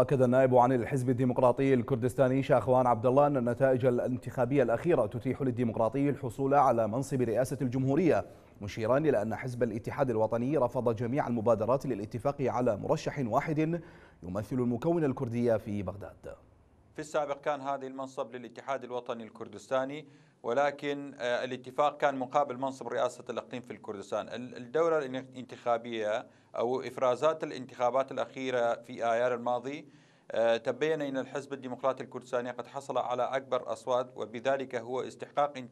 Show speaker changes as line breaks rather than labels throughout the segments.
أكد النائب عن الحزب الديمقراطي الكردستاني شاخوان عبد الله أن النتائج الانتخابية الأخيرة تتيح للديمقراطي الحصول على منصب رئاسة الجمهورية مشيرا إلى أن حزب الاتحاد الوطني رفض جميع المبادرات للاتفاق على مرشح واحد يمثل المكون الكردي في بغداد.
في السابق كان هذه المنصب للاتحاد الوطني الكردستاني ولكن آه، الاتفاق كان مقابل منصب رئاسة الإقليم في الكردستان. الدورة الانتخابية أو إفرازات الانتخابات الأخيرة في آيار الماضي آه، تبين أن الحزب الديمقراطي الكردستاني قد حصل على أكبر أصوات وبذلك هو استحقاق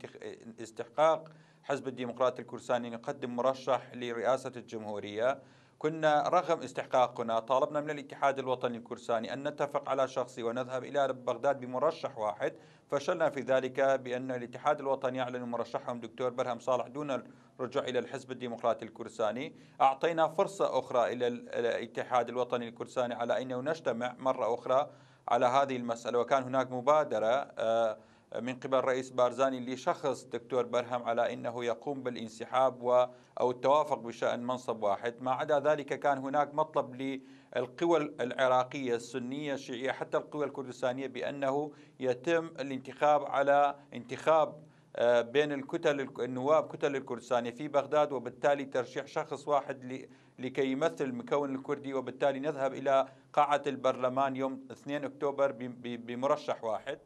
استحقاق حزب الديمقراطي الكردستاني يقدم مرشح لرئاسة الجمهورية. كنا رغم استحقاقنا طالبنا من الاتحاد الوطني الكردستاني أن نتفق على شخصي ونذهب إلى بغداد بمرشح واحد فشلنا في ذلك بأن الاتحاد الوطني يعلن مرشحهم دكتور برهم صالح دون الرجوع إلى الحزب الديمقراطي الكردستاني أعطينا فرصة أخرى إلى الاتحاد الوطني الكردستاني على أنه نجتمع مرة أخرى على هذه المسألة وكان هناك مبادرة آه من قبل رئيس بارزاني لشخص دكتور برهم على إنه يقوم بالانسحاب و أو التوافق بشأن منصب واحد، ما عدا ذلك كان هناك مطلب للقوى العراقية السنية الشيعية حتى القوى الكردستانية بأنه يتم الانتخاب على انتخاب آه، بين الكتل النواب كتل الكردستانية في بغداد وبالتالي ترشيح شخص واحد لكي يمثل المكون الكردي وبالتالي نذهب إلى قاعة البرلمان يوم 2 أكتوبر بمرشح واحد.